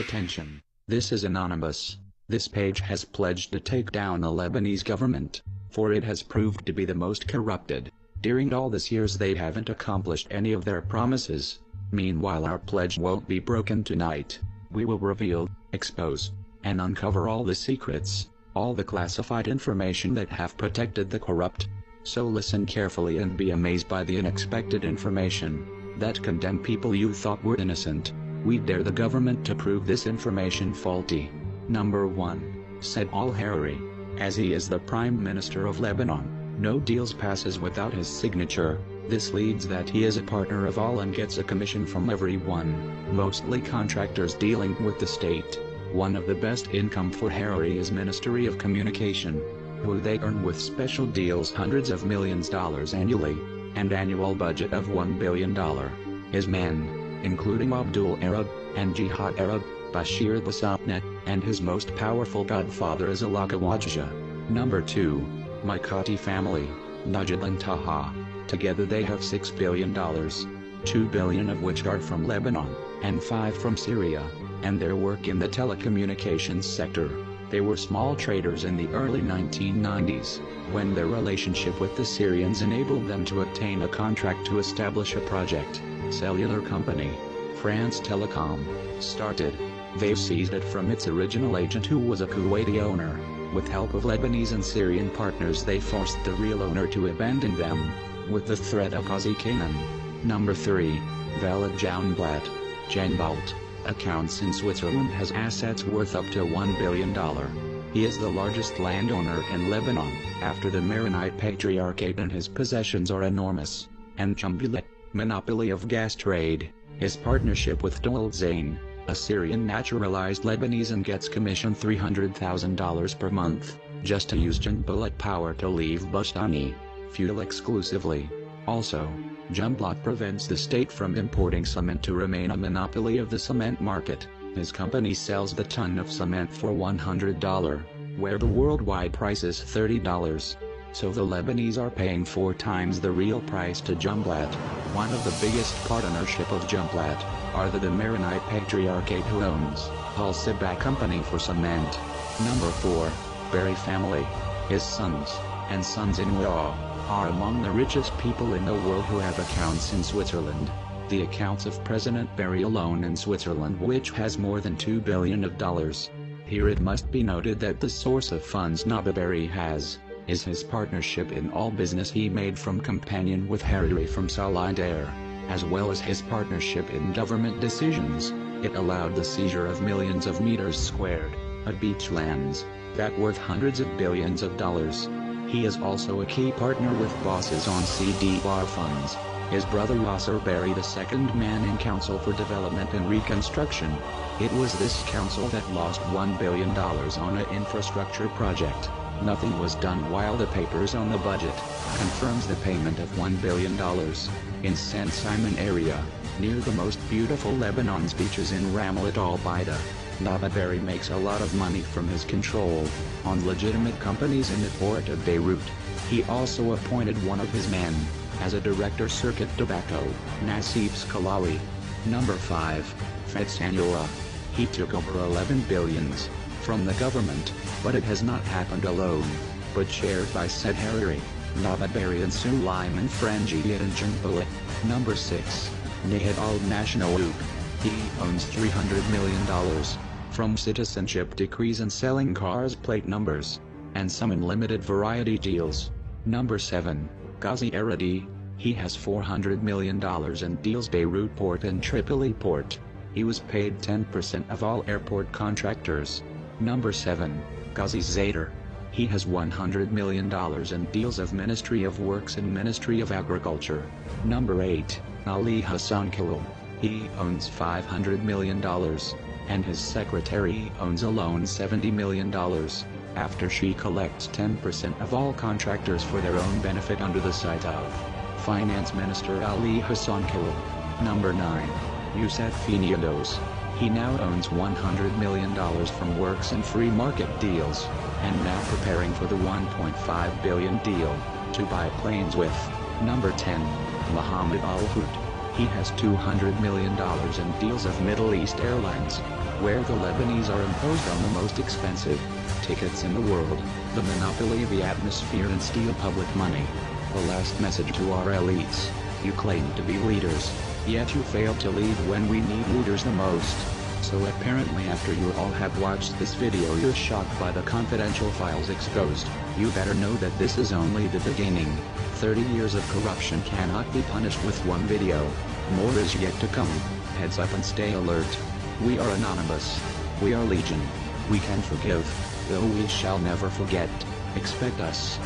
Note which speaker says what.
Speaker 1: Attention. This is anonymous. This page has pledged to take down the Lebanese government, for it has proved to be the most corrupted. During all these years they haven't accomplished any of their promises. Meanwhile our pledge won't be broken tonight. We will reveal, expose, and uncover all the secrets, all the classified information that have protected the corrupt. So listen carefully and be amazed by the unexpected information that condemn people you thought were innocent. We dare the government to prove this information faulty. Number 1. Saad al-Hariri. As he is the Prime Minister of Lebanon, no deals passes without his signature. This leads that he is a partner of all and gets a commission from everyone, mostly contractors dealing with the state. One of the best income for Hariri is Ministry of Communication, who they earn with special deals hundreds of millions dollars annually, and annual budget of $1 billion. His men, including Abdul Arab, and Jihad Arab, Bashir Basatnet, and his most powerful godfather is Alaa Khawaja. Number 2. Mikati family, Najib and Taha. Together they have $6 billion, 2 billion of which are from Lebanon, and 5 from Syria, and their work in the telecommunications sector. They were small traders in the early 1990s, when their relationship with the Syrians enabled them to obtain a contract to establish a project, cellular company, France Telecom, started. They seized it from its original agent who was a Kuwaiti owner. With help of Lebanese and Syrian partners they forced the real owner to abandon them, with the threat of Ghazi Kanaan. Number 3. Walid Jumblat. Janbalt. Accounts in Switzerland has assets worth up to $1 billion. He is the largest landowner in Lebanon, after the Maronite Patriarchate and his possessions are enormous. And Jumblat, monopoly of gas trade, his partnership with Dol Zain, a Syrian naturalized Lebanese and gets commission $300,000 per month, just to use Jumblat power to leave Bustani, fuel exclusively. Also, Jumblat prevents the state from importing cement to remain a monopoly of the cement market. His company sells the ton of cement for $100, where the worldwide price is $30. So the Lebanese are paying four times the real price to Jumblat. One of the biggest partnership of Jumblat are the, Maronite Patriarchate who owns Al Sibak Company for cement. Number 4. Berri family. His sons and sons-in-law are among the richest people in the world who have accounts in Switzerland. The accounts of President Berri alone in Switzerland which has more than 2 billion of dollars. Here it must be noted that the source of funds Nabih Berri has, is his partnership in all business he made from companion with Hariri from Solidere, as well as his partnership in government decisions. It allowed the seizure of millions of meters squared, of beachlands, that worth hundreds of billions of dollars. He is also a key partner with bosses on CDR funds. His brother Yasser Berri the second man in Council for Development and Reconstruction. It was this council that lost $1 billion on an infrastructure project. Nothing was done while the papers on the budget confirms the payment of $1 billion in St. Simon area, near the most beautiful Lebanon's beaches in Ramlet al Baida. Nabih Berri makes a lot of money from his control on legitimate companies in the port of Beirut. He also appointed one of his men as a director circuit tobacco, Nassif Saklawi. Number 5, Fetsanula. He took over 11 billions from the government, but it has not happened alone, but shared by Saad Hariri, Nabih and Suleiman Frangieh and Jumblat. Number 6, Nahid al-National He owns $300 million from citizenship decrees and selling cars plate numbers, and some unlimited variety deals. Number 7, Ghazi Aridi, he has $400 million in deals Beirut Port and Tripoli Port. He was paid 10% of all airport contractors. Number 7, Ghazi Zeaiter. He has $100 million in deals of Ministry of Works and Ministry of Agriculture. Number 8, Ali Hassan Khalil. He owns $500 million, and his secretary owns alone $70 million after she collects 10% of all contractors for their own benefit under the site of Finance Minister Ali Hassan Khalil. Number 9. Youssef Fenianos. He now owns $100 million from works and free market deals, and now preparing for the 1.5 billion deal to buy planes with. Number 10. Muhammad Al Hout. He has $200 million in deals of Middle East Airlines, where the Lebanese are imposed on the most expensive tickets in the world, the monopoly of the atmosphere and steal public money. The last message to our elites. You claim to be leaders, yet you fail to lead when we need leaders the most. So apparently after you all have watched this video you're shocked by the confidential files exposed, you better know that this is only the beginning. 30 years of corruption cannot be punished with one video. More is yet to come. Heads up and stay alert. We are anonymous. We are legion. We can forgive, though we shall never forget. Expect us.